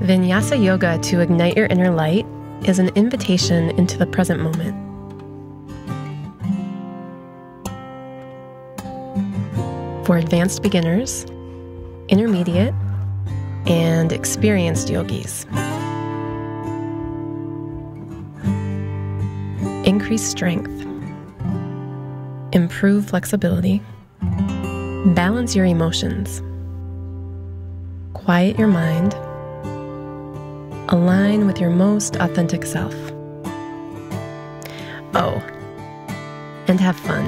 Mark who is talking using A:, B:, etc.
A: Vinyasa Yoga to ignite your inner light is an invitation into the present moment. For advanced beginners, intermediate, and experienced yogis. Increase strength, improve flexibility, balance your emotions, quiet your mind, align with your most authentic self. Oh, and have fun.